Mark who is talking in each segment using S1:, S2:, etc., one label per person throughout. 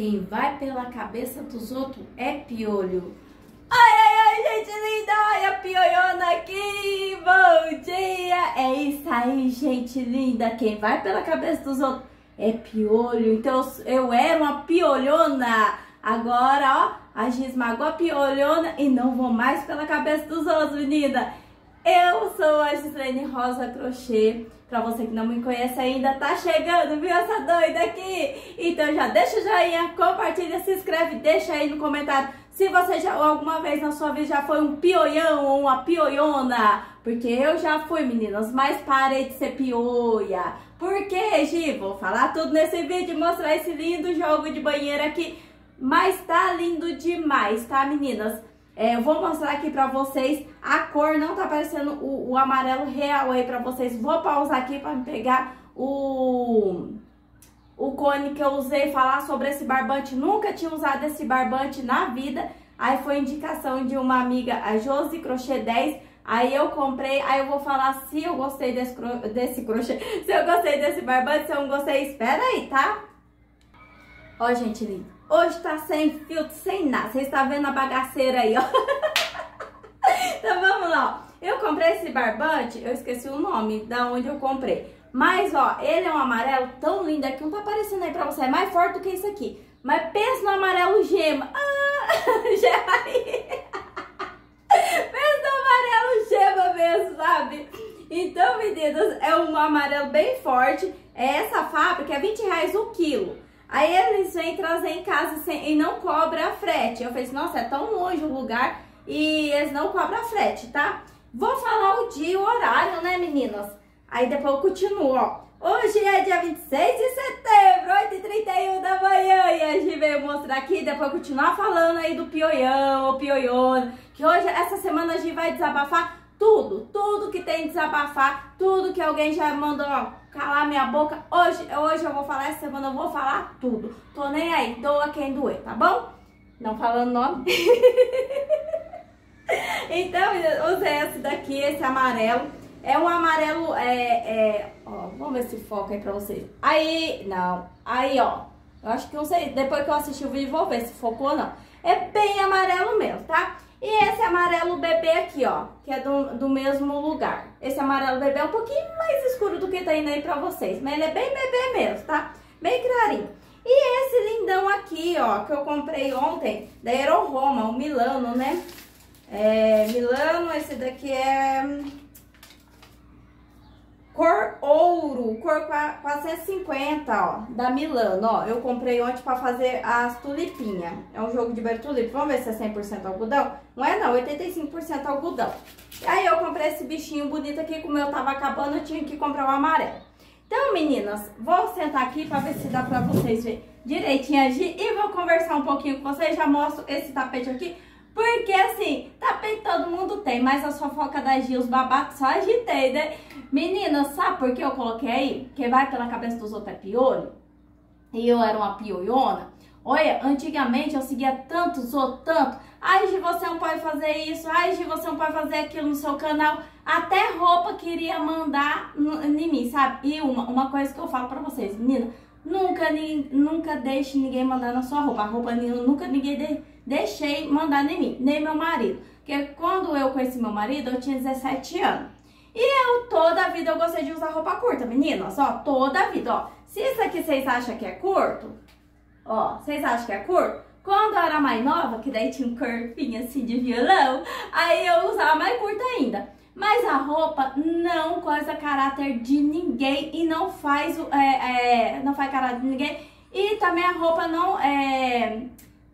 S1: Quem vai pela cabeça dos outros é piolho. Ai, ai, ai, gente linda, olha a pioiona aqui, bom dia! É isso aí, gente linda, quem vai pela cabeça dos outros é piolho. Então eu era uma piolhona, agora, ó, a esmagou a piolhona e não vou mais pela cabeça dos outros, menina. Eu sou a Gislaine Rosa Crochê. Pra você que não me conhece ainda, tá chegando, viu essa doida aqui? Então já deixa o joinha, compartilha, se inscreve, deixa aí no comentário se você já alguma vez na sua vida já foi um pioião ou uma pioiona. Porque eu já fui, meninas, mas parei de ser pioia. Por quê, Gi? Vou falar tudo nesse vídeo, mostrar esse lindo jogo de banheiro aqui. Mas tá lindo demais, tá, meninas? É, eu vou mostrar aqui pra vocês, a cor não tá aparecendo o, o amarelo real aí pra vocês. Vou pausar aqui pra pegar o, o cone que eu usei, falar sobre esse barbante. Nunca tinha usado esse barbante na vida. Aí foi indicação de uma amiga, a Josi Crochê 10. Aí eu comprei, aí eu vou falar se eu gostei desse, desse crochê, se eu gostei desse barbante, se eu não gostei, espera aí, tá? Ó, gente linda. Hoje tá sem filtro, sem nada. Vocês estão vendo a bagaceira aí, ó. então vamos lá, ó. Eu comprei esse barbante, eu esqueci o nome da onde eu comprei. Mas, ó, ele é um amarelo tão lindo aqui, não tá aparecendo aí pra você, é mais forte do que isso aqui. Mas pensa no amarelo gema. Ah, aí. pensa no amarelo gema mesmo, sabe? Então, meninas, é um amarelo bem forte. Essa fábrica é 20 reais o quilo. Aí eles vêm trazer em casa sem, e não cobra frete. Eu falei nossa, é tão longe o lugar e eles não cobram frete, tá? Vou falar o dia e o horário, né, meninas? Aí depois eu continuo, ó. Hoje é dia 26 de setembro, 8h31 da manhã. E a gente veio mostrar aqui, depois continuar falando aí do pioião ou pioiona. Que hoje, essa semana, a gente vai desabafar tudo, tudo que tem desabafar, tudo que alguém já mandou, calar minha boca. Hoje, hoje eu vou falar, essa semana eu vou falar tudo. Tô nem aí, doa quem doer, tá bom? Não falando nome. então, eu usei esse daqui, esse amarelo. É um amarelo, é, é, ó, vamos ver se foca aí pra vocês. Aí, não, aí, ó, eu acho que não sei, depois que eu assistir o vídeo vou ver se focou ou não. É bem amarelo mesmo, tá? E esse amarelo bebê aqui, ó, que é do, do mesmo lugar. Esse amarelo bebê é um pouquinho mais escuro do que tá indo aí pra vocês, mas ele é bem bebê mesmo, tá? Bem clarinho. E esse lindão aqui, ó, que eu comprei ontem, da Aero Roma, o Milano, né? É, Milano, esse daqui é Cor ouro, cor 450, ó, da Milano, ó. Eu comprei ontem pra fazer as tulipinhas. É um jogo de bertulipe. Vamos ver se é 100% algodão? Não é não, 85% algodão. Aí eu comprei esse bichinho bonito aqui, como eu tava acabando, eu tinha que comprar o amarelo. Então, meninas, vou sentar aqui pra ver se dá pra vocês ver direitinho agir. E vou conversar um pouquinho com vocês. Já mostro esse tapete aqui. Porque assim, tapete todo mundo tem, mas a fofoca da Gil, os babados só agitei, né? Menina, sabe por que eu coloquei aí? Que vai pela cabeça dos outros é piolho? E eu era uma pioiona. Olha, antigamente eu seguia tantos outros, tanto. Ai, Gi, você não pode fazer isso. Ai, Gi, você não pode fazer aquilo no seu canal. Até roupa queria mandar em mim, sabe? E uma, uma coisa que eu falo pra vocês, menina, nunca, nunca deixe ninguém mandar na sua roupa. A roupa nunca ninguém de, deixei mandar em mim, nem meu marido. Porque quando eu conheci meu marido, eu tinha 17 anos. E eu, toda a vida, eu gostei de usar roupa curta, meninas, ó, toda a vida, ó. Se isso aqui vocês acham que é curto, ó, vocês acham que é curto? Quando eu era mais nova, que daí tinha um corpinho assim de violão, aí eu usava mais curta ainda. Mas a roupa não coisa caráter de ninguém e não faz, é, é, não faz caráter de ninguém. E também a roupa não é...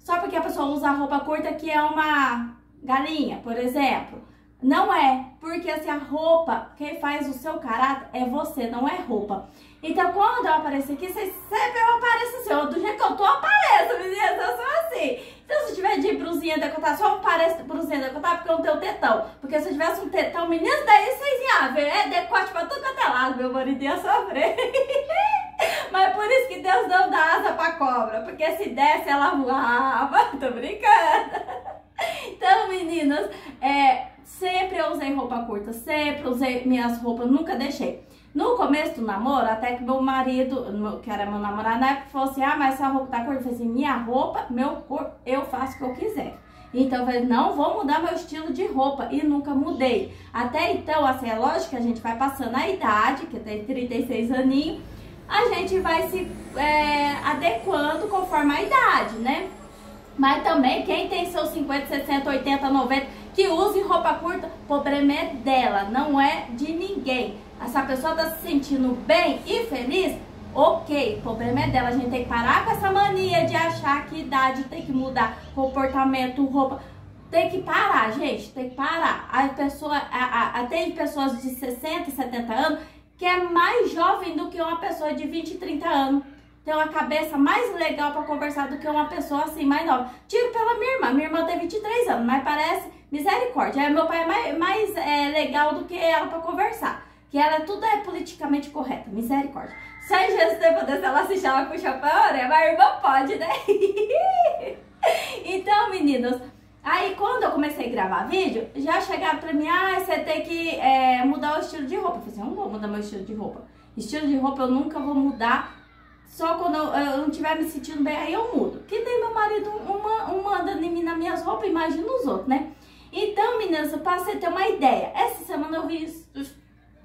S1: Só porque a pessoa usa roupa curta que é uma galinha, por exemplo. Não é, porque assim, a roupa, quem faz o seu caráter é você, não é roupa. Então, quando eu aparecer aqui, vocês sempre eu apareço assim, eu, do jeito que eu tô, eu apareço, meninas, eu sou assim. Então, se tiver de brusinha decotada, só não parece brusinha decotada porque eu não tenho tetão. Porque se eu tivesse um tetão, meninas, daí vocês iam ver, é decote pra tudo quanto é lado, meu marido ia sofrer. Mas por isso que Deus não dá asa pra cobra, porque se desse, ela voava, tô brincando. Então, meninas, é, sempre eu usei roupa curta, sempre usei minhas roupas, nunca deixei. No começo do namoro, até que meu marido, que era meu namorado na época, falou assim: Ah, mas essa roupa tá cor. Eu falei assim: Minha roupa, meu corpo, eu faço o que eu quiser. Então eu falei, não vou mudar meu estilo de roupa e nunca mudei. Até então, assim, é lógico que a gente vai passando a idade, que tem 36 aninhos, a gente vai se é, adequando conforme a idade, né? Mas também quem tem seus 50, 60, 80, 90 que use roupa curta, problema é dela, não é de ninguém. Essa pessoa tá se sentindo bem e feliz, ok, problema é dela. A gente tem que parar com essa mania de achar que idade tem que mudar comportamento, roupa. Tem que parar, gente, tem que parar. A pessoa, a, a, tem pessoas de 60, 70 anos que é mais jovem do que uma pessoa de 20, 30 anos tem uma cabeça mais legal para conversar do que uma pessoa assim mais nova. Tiro pela minha irmã. Minha irmã tem 23 anos, mas parece misericórdia. É, meu pai é mais, mais é, legal do que ela para conversar. Que ela tudo é politicamente correta. Misericórdia. Sai Jesus depois ela se chama com chapéu, né? Mas a irmã pode, né? então, meninos, aí quando eu comecei a gravar vídeo, já chegaram pra mim, ah, você tem que é, mudar o estilo de roupa. Eu falei assim, eu não vou mudar meu estilo de roupa. Estilo de roupa eu nunca vou mudar só quando eu, eu não estiver me sentindo bem, aí eu mudo. Que nem meu marido uma, um manda em mim nas minhas roupas, imagina os outros, né? Então, meninas, para você ter uma ideia, essa semana eu vim,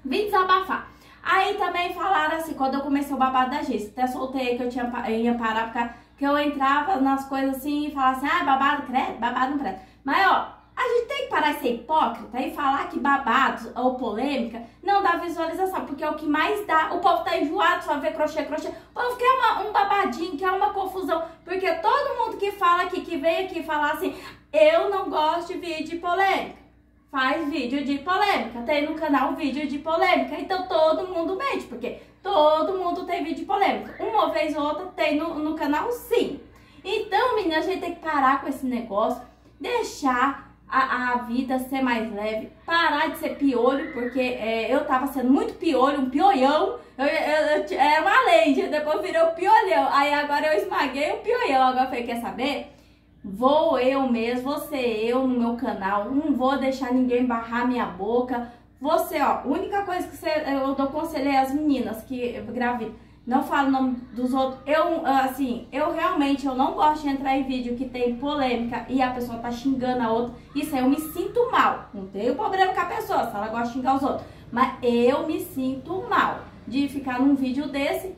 S1: vim desabafar. Aí também falaram assim, quando eu comecei o babado da Giz, até soltei que eu, tinha, ia parar, porque que eu entrava nas coisas assim e falava assim, ah, babado credo, babado não credo. Mas ó, a gente tem que parar de ser hipócrita e falar que babados ou polêmica não dá visualização, porque é o que mais dá. O povo tá enjoado só ver crochê, crochê. O povo quer uma, um babadinho, quer uma confusão, porque todo mundo que fala aqui, que vem aqui falar assim, eu não gosto de vídeo de polêmica. Faz vídeo de polêmica, tem no canal vídeo de polêmica, então todo mundo mente, porque todo mundo tem vídeo de polêmica. Uma vez ou outra tem no, no canal sim. Então, menina, a gente tem que parar com esse negócio, deixar a, a vida ser mais leve, parar de ser piolho, porque é, eu tava sendo muito piolho, um piolhão, eu, eu, eu, era uma lente, depois virou piolhão, aí agora eu esmaguei o piolhão, agora eu falei, quer saber? Vou eu mesmo, vou ser eu no meu canal, não vou deixar ninguém barrar minha boca, você, ó, única coisa que você, eu dou conselho é as meninas que gravidam, não falo o nome dos outros. Eu, assim, eu realmente eu não gosto de entrar em vídeo que tem polêmica e a pessoa tá xingando a outra. Isso aí eu me sinto mal. Não tenho problema com a pessoa, se ela gosta de xingar os outros. Mas eu me sinto mal de ficar num vídeo desse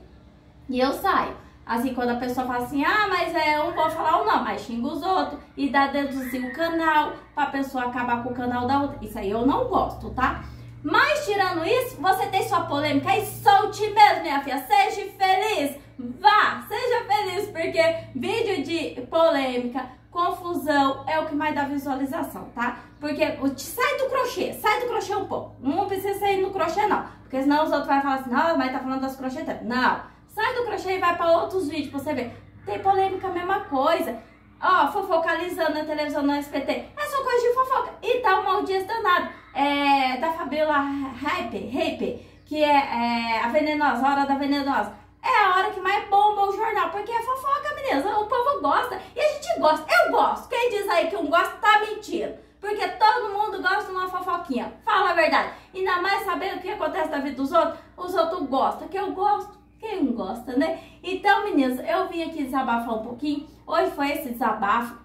S1: e eu saio. Assim, quando a pessoa fala assim, ah, mas é, eu não vou falar o não, mas xinga os outros e dá deduzir o canal pra pessoa acabar com o canal da outra. Isso aí eu não gosto, tá? Mas tirando isso, você tem sua polêmica e solte mesmo, minha filha. Seja feliz. Vá, seja feliz, porque vídeo de polêmica, confusão é o que mais dá visualização, tá? Porque sai do crochê, sai do crochê um pouco. Não precisa sair no crochê, não. Porque senão os outros vão falar assim, não, mas tá falando das crochê Não, sai do crochê e vai para outros vídeos pra você ver. Tem polêmica, a mesma coisa. Ó, fofocalizando na televisão no SPT. É só coisa de fofoca. E tá um mau dia danado é, da Fabiola Hype, que é, é, a venenosa, a hora da venenosa. É a hora que mais bomba o jornal, porque é fofoca, meninas. O povo gosta e a gente gosta. Eu gosto. Quem diz aí que um gosta tá mentindo. Porque todo mundo gosta de uma fofoquinha. Fala a verdade. Ainda mais sabendo o que acontece na vida dos outros, os outros gostam. Que eu gosto. Quem não gosta, né? Então, meninas, eu vim aqui desabafar um pouquinho. Hoje foi esse desabafo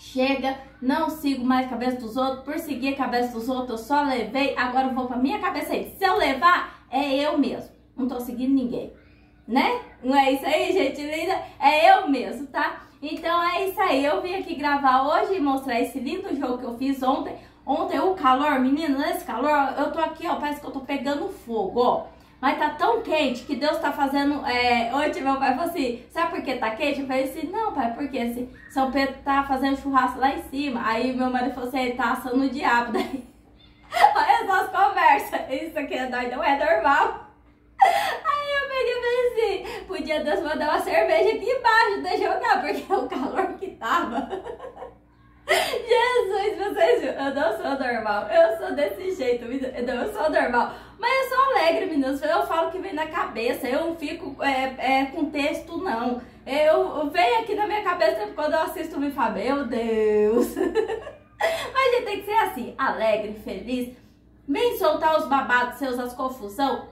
S1: Chega, não sigo mais a cabeça dos outros. Por seguir a cabeça dos outros, eu só levei. Agora eu vou pra minha cabeça aí. Se eu levar, é eu mesmo. Não tô seguindo ninguém. Né? Não é isso aí, gente linda? É eu mesmo, tá? Então é isso aí. Eu vim aqui gravar hoje e mostrar esse lindo jogo que eu fiz ontem. Ontem o calor, menino, nesse calor, eu tô aqui, ó, parece que eu tô pegando fogo, ó. Mas tá tão quente que Deus tá fazendo. É... Hoje meu pai falou assim: sabe por que tá quente? Eu falei assim: não, pai, porque assim, São Pedro tá fazendo churrasco lá em cima. Aí meu marido falou assim: ele tá assando o diabo. Daí. Olha essas conversas. Isso aqui é não é normal. Aí eu peguei e falei assim: podia Deus mandar uma cerveja aqui embaixo, eu jogar, porque é o calor que tava. Jesus, vocês? Eu não sou normal. Eu sou desse jeito, não, eu sou normal. Mas eu sou alegre, meninas. Eu falo que vem na cabeça. Eu não fico é, é, com texto, não. Eu, eu venho aqui na minha cabeça quando eu assisto o Me falo, meu Deus. Mas a gente tem que ser assim, alegre, feliz. Vem soltar os babados seus, as confusão.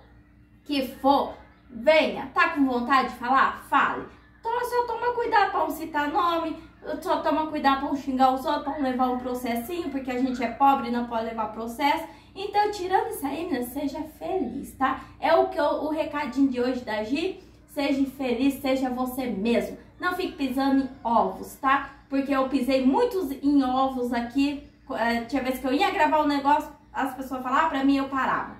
S1: que for, venha. Tá com vontade de falar? Fale. Então só toma cuidado para não citar nome, só toma cuidado para não xingar os outros, para não levar um processinho, porque a gente é pobre e não pode levar processo. Então, tirando isso aí, menina, seja feliz, tá? É o que eu, o recadinho de hoje da Gi. Seja feliz, seja você mesmo. Não fique pisando em ovos, tá? Porque eu pisei muitos em ovos aqui. É, tinha vezes que eu ia gravar um negócio, as pessoas falavam pra mim, eu parava.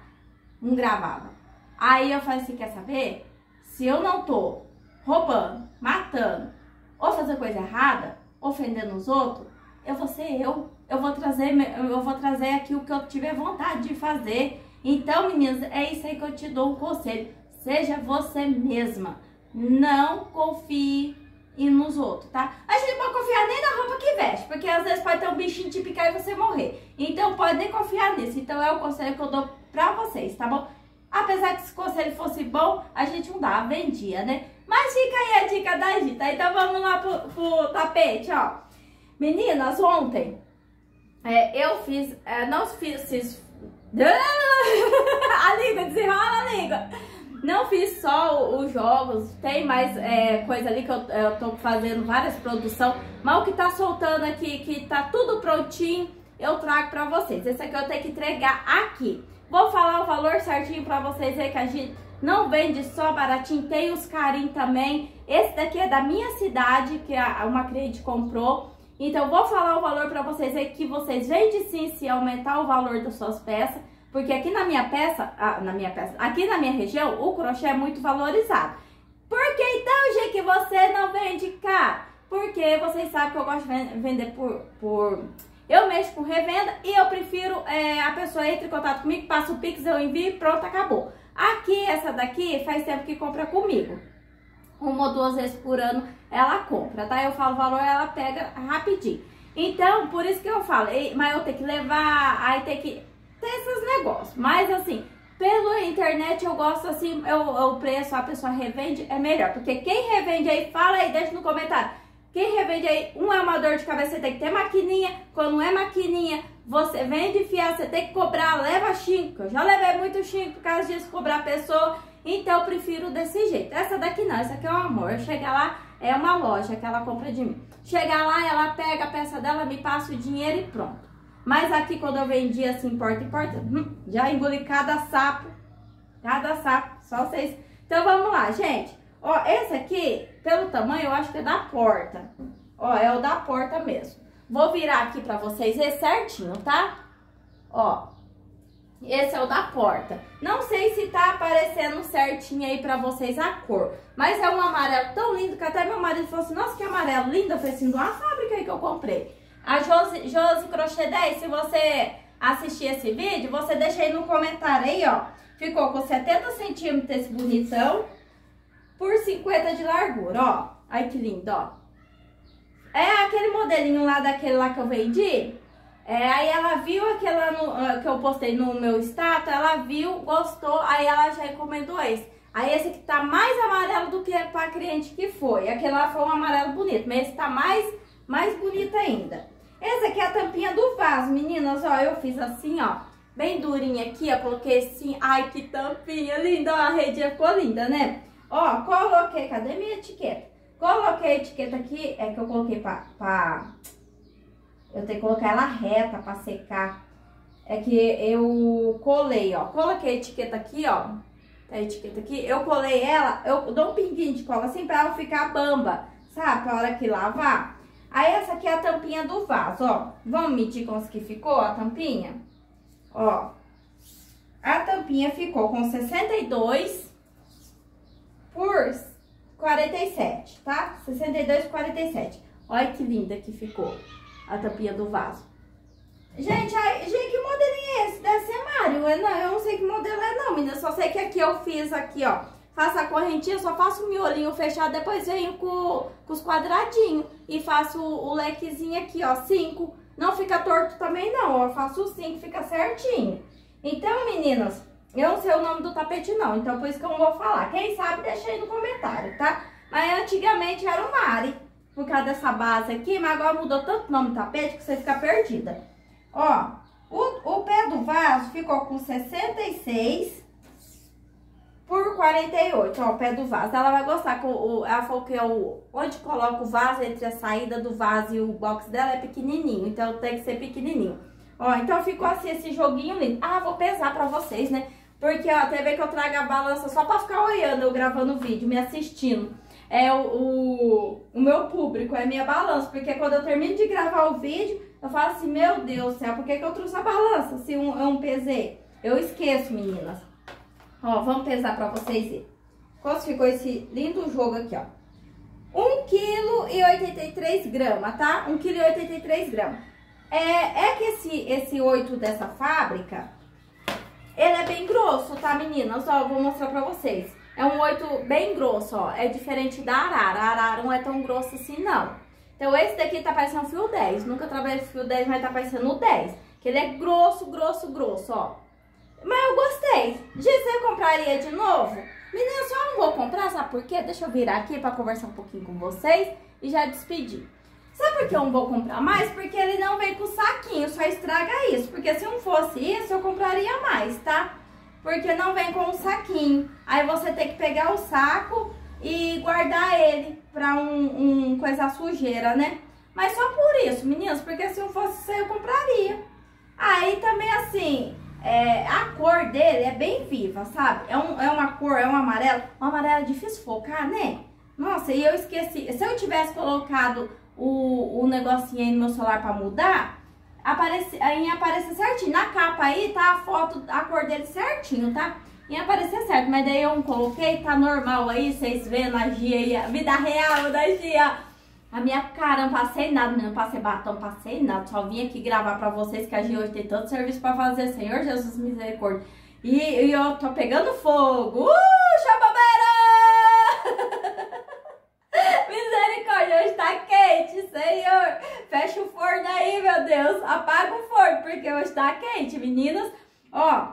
S1: Não gravava. Aí eu falei assim, quer saber? Se eu não tô roubando, matando, ou fazendo coisa errada, ofendendo os outros, eu vou ser eu. Eu vou trazer, eu vou trazer aqui o que eu tiver vontade de fazer. Então, meninas, é isso aí que eu te dou um conselho. Seja você mesma. Não confie e nos outros, tá? A gente não pode confiar nem na roupa que veste, porque às vezes pode ter um bichinho te picar e você morrer. Então pode nem confiar nisso. Então é o conselho que eu dou pra vocês, tá bom? Apesar que se o conselho fosse bom, a gente não dá, vendia, né? Mas fica aí a dica da Gita. Então vamos lá pro, pro tapete, ó. Meninas, ontem é, eu fiz, é, não fiz, fiz... a língua, desenrola a língua. Não fiz só os jogos, tem mais é, coisa ali que eu, eu tô fazendo várias produções, mas o que tá soltando aqui, que tá tudo prontinho, eu trago pra vocês. Esse aqui eu tenho que entregar aqui. Vou falar o valor certinho pra vocês aí que a gente não vende só baratinho, tem os carinhos também. Esse daqui é da minha cidade, que uma cliente comprou. Então, vou falar o valor para vocês aí, que vocês vendem sim se aumentar o valor das suas peças. Porque aqui na minha peça, ah, na minha peça, aqui na minha região, o crochê é muito valorizado. Por que então, gente, que você não vende caro? Porque vocês sabem que eu gosto de vender por... por... Eu mexo com revenda e eu prefiro é, a pessoa entre em contato comigo, passa o Pix, eu envio e pronto, acabou. Aqui, essa daqui, faz tempo que compra comigo. Uma ou duas vezes por ano ela compra, tá? Eu falo o valor, ela pega rapidinho. Então, por isso que eu falo, mas eu tenho que levar, aí tem que tem esses negócios. Mas assim, pela internet eu gosto assim, eu, o preço, a pessoa revende, é melhor. Porque quem revende aí, fala aí, deixa no comentário. Quem revende aí, um é uma dor de cabeça, você tem que ter maquininha. Quando é maquininha, você vende fiar, você tem que cobrar, leva xinco. Eu já levei muito xinco por causa disso, cobrar a pessoa. Então eu prefiro desse jeito. Essa daqui não, essa aqui é um amor. Chegar lá, é uma loja que ela compra de mim. Chegar lá, ela pega a peça dela, me passa o dinheiro e pronto. Mas aqui quando eu vendia assim, porta em porta, hum, já engoli cada sapo. Cada sapo, só vocês. Então vamos lá, gente. Ó, esse aqui, pelo tamanho, eu acho que é da porta. Ó, é o da porta mesmo. Vou virar aqui pra vocês ver certinho, tá? Ó, esse é o da porta. Não sei se tá aparecendo certinho aí pra vocês a cor. Mas é um amarelo tão lindo que até meu marido falou assim, nossa, que amarelo lindo. Falei assim, de uma fábrica aí que eu comprei. A Josi, Josi Crochê 10, se você assistir esse vídeo, você deixa aí no comentário aí, ó. Ficou com 70 centímetros esse bonitão por 50 de largura, ó. Ai, que lindo, ó. É aquele modelinho lá daquele lá que eu vendi. É, aí ela viu aquela no, ah, que eu postei no meu status, ela viu, gostou, aí ela já recomendou esse. Aí esse aqui tá mais amarelo do que pra cliente que foi. Aquele lá foi um amarelo bonito, mas esse tá mais, mais bonito ainda. Essa aqui é a tampinha do vaso, meninas, ó, eu fiz assim, ó, bem durinha aqui, ó, coloquei assim, ai, que tampinha linda, ó, a redinha ficou linda, né? Ó, coloquei, cadê minha etiqueta? Coloquei a etiqueta aqui, é que eu coloquei pra, pra... eu tenho que colocar ela reta pra secar. É que eu colei, ó, coloquei a etiqueta aqui, ó, a etiqueta aqui, eu colei ela, eu dou um pinguinho de cola assim pra ela ficar bamba, sabe, pra hora que lavar. Aí essa aqui é a tampinha do vaso, ó. Vamos medir como que ficou a tampinha? Ó. A tampinha ficou com 62 por 47, tá? 62 por 47. Olha que linda que ficou a tampinha do vaso. Gente, ai, gente, que modelinho é esse? Deve ser Mário. Eu não, eu não sei que modelo é não, menina. Só sei que aqui eu fiz aqui, ó faço a correntinha, só faço o miolinho fechado, depois venho com, com os quadradinhos e faço o lequezinho aqui, ó, cinco. Não fica torto também não, ó, faço cinco, fica certinho. Então, meninas, eu não sei o nome do tapete não, então por isso que eu não vou falar. Quem sabe, deixa aí no comentário, tá? Mas antigamente era o Mari, por causa dessa base aqui, mas agora mudou tanto o nome do tapete que você fica perdida. Ó, o, o pé do vaso ficou com 66 por 48, ó, o pé do vaso. Ela vai gostar, que o, ela falou que é o, onde coloca o vaso, entre a saída do vaso e o box dela é pequenininho, então tem que ser pequenininho. Ó, então ficou assim esse joguinho lindo. Ah, vou pesar pra vocês, né? Porque, ó, tem que eu trago a balança só pra ficar olhando, eu gravando o vídeo, me assistindo. É o, o, meu público, é minha balança. Porque quando eu termino de gravar o vídeo, eu falo assim, meu Deus do céu, por que, que eu trouxe a balança se um, é um pesei? Eu esqueço, meninas. Ó, vamos pesar pra vocês verem. Quanto ficou esse lindo jogo aqui, ó. 1 kg e 83 gramas, tá? 1 kg e 83 gramas. É, é que esse, esse 8 dessa fábrica, ele é bem grosso, tá, meninas? Ó, vou mostrar pra vocês. É um 8 bem grosso, ó. É diferente da arara. A arara não é tão grosso assim, não. Então, esse daqui tá parecendo fio 10. Nunca trabalhei fio 10, mas tá parecendo o 10. Que ele é grosso, grosso, grosso, ó. Mas eu gostei. Diz, você compraria de novo? Menina, só não vou comprar, sabe por quê? Deixa eu virar aqui pra conversar um pouquinho com vocês e já despedir. Sabe por que eu não vou comprar mais? Porque ele não vem com saquinho, só estraga isso. Porque se não fosse isso, eu compraria mais, tá? Porque não vem com um saquinho. Aí você tem que pegar o saco e guardar ele pra um, um coisa sujeira, né? Mas só por isso, meninas, porque se não fosse isso, eu compraria. Aí também assim, é, a cor dele é bem viva, sabe? É, um, é uma cor, é um amarelo. Um amarelo é difícil focar, né? Nossa, e eu esqueci. Se eu tivesse colocado o, o negocinho aí no meu celular pra mudar, aparece, aí aparecer certinho. Na capa aí tá a foto, a cor dele certinho, tá? Ia aparecer certo, mas daí eu não coloquei, tá normal aí, vocês vendo a Gia aí, a vida real da Gia. A minha cara, não passei nada, não passei batom, passei nada. Só vim aqui gravar pra vocês que a Gia hoje tem tanto serviço pra fazer, Senhor Jesus misericórdia. E, e eu tô pegando fogo. Uh, chapabeira! misericórdia, hoje tá quente, Senhor. Fecha o forno aí, meu Deus. Apaga o forno, tá quente, meninas. Ó,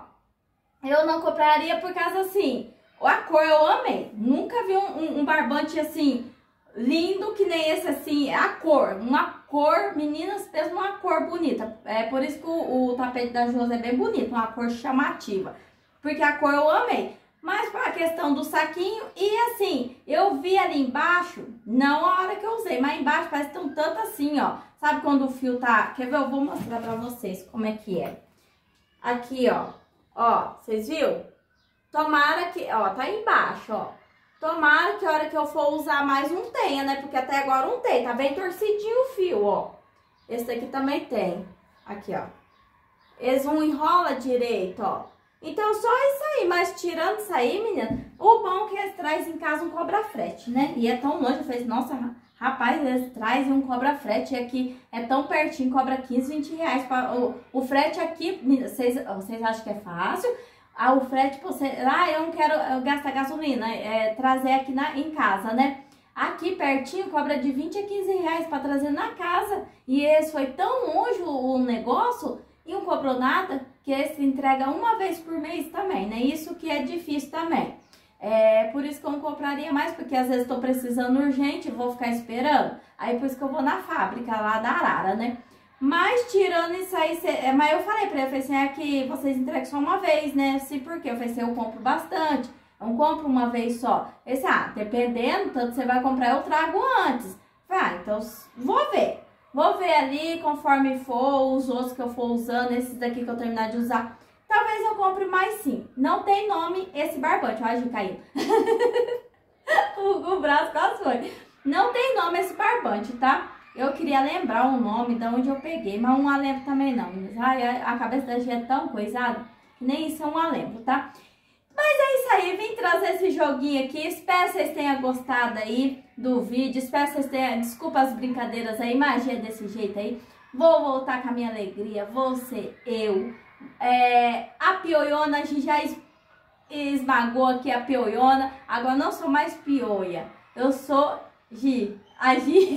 S1: eu não compraria por causa assim, a cor eu amei. Nunca vi um, um, um barbante assim, lindo que nem esse assim, a cor, uma cor, meninas, mesmo uma cor bonita. É por isso que o, o tapete da José é bem bonito, uma cor chamativa. Porque a cor eu amei. Mas para a questão do saquinho, e assim, eu vi ali embaixo, não a hora que eu usei, mas embaixo parece que tem um tanto assim, ó. Sabe quando o fio tá... Quer ver? Eu vou mostrar pra vocês como é que é. Aqui, ó. Ó, vocês viram? Tomara que... Ó, tá embaixo, ó. Tomara que a hora que eu for usar mais um tenha, né? Porque até agora não tem. Tá bem torcidinho o fio, ó. Esse daqui também tem. Aqui, ó. Eles não enrola direito, ó. Então, só isso aí. Mas tirando isso aí, menina, o bom é que eles trazem em casa um cobra-frete, né? E é tão longe. Eu falei, nossa, rapaz, eles trazem um cobra-frete. E aqui é tão pertinho, cobra 15, 20 reais. Pra, o, o frete aqui, vocês, vocês acham que é fácil? Ah, o frete, você, ah, eu não quero gastar gasolina, é, trazer aqui na, em casa, né? Aqui pertinho cobra de 20 a 15 reais para trazer na casa. E esse foi tão longe o, o negócio e não cobrou nada que esse entrega uma vez por mês também, né? Isso que é difícil também. É por isso que eu não compraria mais, porque às vezes estou precisando urgente, vou ficar esperando. Aí por isso que eu vou na fábrica lá da Arara, né? Mas tirando isso aí, cê, é, mas eu falei pra ele, eu falei assim, é que vocês entregam só uma vez, né? Sim, porque eu falei assim, eu compro bastante. Eu não compro uma vez só. Esse, ah, dependendo, tanto você vai comprar, eu trago antes. Vai, ah, então vou ver. Vou ver ali, conforme for, os outros que eu for usando, esses daqui que eu terminar de usar. Talvez eu compre mais sim. Não tem nome esse barbante. Olha, gente, caiu. o, o braço quase foi. Não tem nome esse barbante, tá? Eu queria lembrar o nome de onde eu peguei, mas um alento também não. Ai, a cabeça da gente é tão coisada nem isso é um alento, tá? Mas é isso aí, vim trazer esse joguinho aqui. Espero que vocês tenham gostado aí do vídeo. Espero que vocês tenham. Desculpa as brincadeiras aí, magia desse jeito aí. Vou voltar com a minha alegria. Vou ser eu. É, a pioiona, a gente já esmagou aqui a pioiona. Agora não sou mais pioia. Eu sou Gi. A Gi.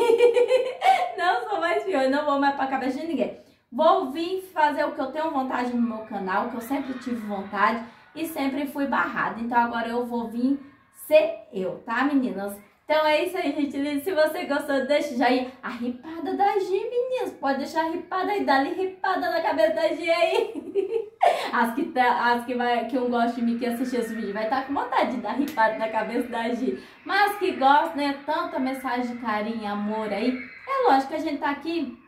S1: não sou mais pioia. Não vou mais pra cabeça de ninguém. Vou vir fazer o que eu tenho vontade no meu canal, que eu sempre tive vontade e sempre fui barrada. Então agora eu vou vir ser eu, tá, meninas? Então é isso aí, gente. Se você gostou, deixa já aí a ripada da G, meninas. Pode deixar a ripada aí, dá-lhe ripada na cabeça da G aí. As que, tá, as que, vai, que não gostam de mim que assistir esse vídeo vai estar tá com vontade de dar ripada na cabeça da Gi. Mas que gostam, né? Tanta mensagem de carinho, amor aí. É lógico que a gente tá aqui,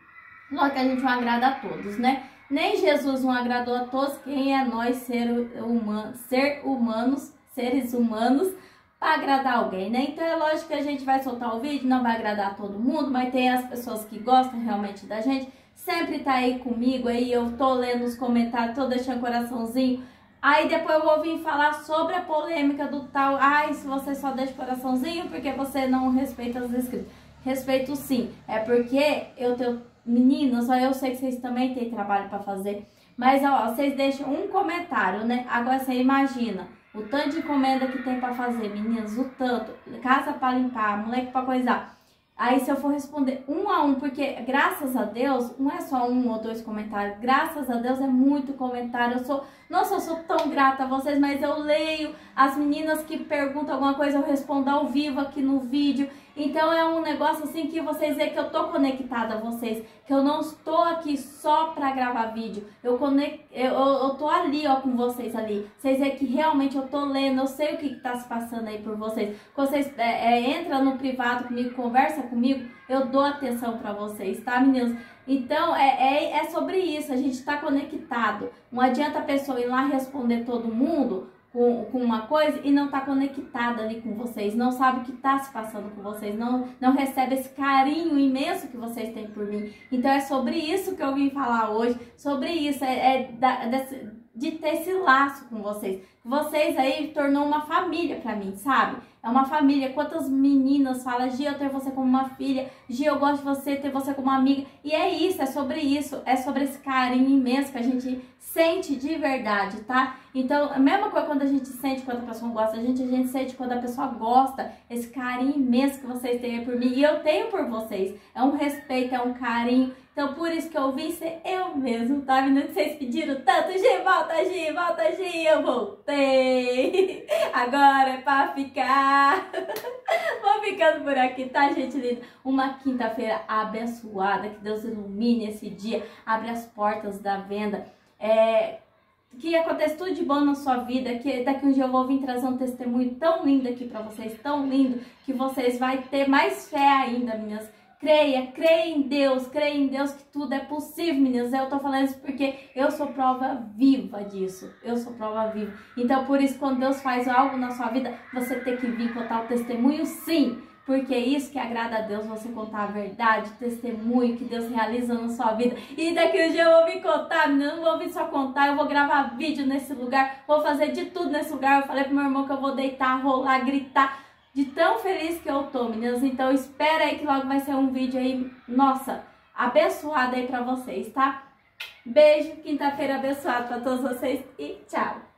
S1: lógico que a gente não agrada a todos, né? Nem Jesus não agradou a todos, quem é nós, ser, humano, ser humanos, seres humanos, para agradar alguém, né? Então é lógico que a gente vai soltar o vídeo, não vai agradar todo mundo, mas tem as pessoas que gostam realmente da gente, sempre tá aí comigo, aí eu tô lendo os comentários, tô deixando coraçãozinho. Aí depois eu vou vir falar sobre a polêmica do tal, ai, se você só deixa coraçãozinho porque você não respeita os inscritos. Respeito sim, é porque eu tenho meninas, ó, eu sei que vocês também têm trabalho para fazer, mas ó, vocês deixam um comentário, né? Agora você imagina o tanto de encomenda que tem para fazer, meninas, o tanto, casa para limpar, moleque para coisar. Aí se eu for responder um a um, porque graças a Deus, não é só um ou dois comentários, graças a Deus é muito comentário. Eu sou, nossa, eu sou tão grata a vocês, mas eu leio as meninas que perguntam alguma coisa, eu respondo ao vivo aqui no vídeo. Então é um negócio assim que vocês veem que eu tô conectada a vocês, que eu não estou aqui só pra gravar vídeo. Eu, conect, eu, eu, tô ali, ó, com vocês ali. Vocês veem que realmente eu tô lendo, eu sei o que, que tá se passando aí por vocês. Quando vocês é, é, entram no privado comigo, conversa comigo, eu dou atenção pra vocês, tá, meninas? Então, é, é, é sobre isso, a gente tá conectado. Não adianta a pessoa ir lá responder todo mundo com, com uma coisa e não tá conectada ali com vocês, não sabe o que tá se passando com vocês, não, não recebe esse carinho imenso que vocês têm por mim. Então é sobre isso que eu vim falar hoje, sobre isso, é, é da, desse, de ter esse laço com vocês. Vocês aí tornou uma família para mim, sabe? É uma família. Quantas meninas falam, Gia, eu tenho você como uma filha, Gia, eu gosto de você, ter você como uma amiga. E é isso, é sobre isso, é sobre esse carinho imenso que a gente sente de verdade, tá? Então, a mesma coisa quando a gente sente quando a pessoa gosta, a gente, a gente sente quando a pessoa gosta, esse carinho imenso que vocês têm por mim. E eu tenho por vocês. É um respeito, é um carinho. Então, por isso que eu vim ser eu mesmo, tá? Menino, vocês pediram tanto, Gi, volta, Gi, volta, Gi, eu voltei. Agora é pra ficar. Vou ficando por aqui, tá, gente linda? Uma quinta-feira abençoada, que Deus ilumine esse dia, abre as portas da venda. É, que aconteça tudo de bom na sua vida, que daqui um dia eu vou vir trazer um testemunho tão lindo aqui para vocês, tão lindo, que vocês vai ter mais fé ainda, minhas Creia, creia em Deus, creia em Deus que tudo é possível, meninas. Eu tô falando isso porque eu sou prova viva disso. Eu sou prova viva. Então, por isso, quando Deus faz algo na sua vida, você tem que vir contar o testemunho, sim. Porque é isso que agrada a Deus, você contar a verdade, o testemunho que Deus realiza na sua vida. E daqui um dia eu vou vir contar, não vou vir só contar, eu vou gravar vídeo nesse lugar, vou fazer de tudo nesse lugar. Eu falei pro meu irmão que eu vou deitar, rolar, gritar de tão feliz que eu tô, meninas. Então espera aí que logo vai ser um vídeo aí, nossa, abençoado aí pra vocês, tá? Beijo, quinta-feira abençoado pra todos vocês e tchau!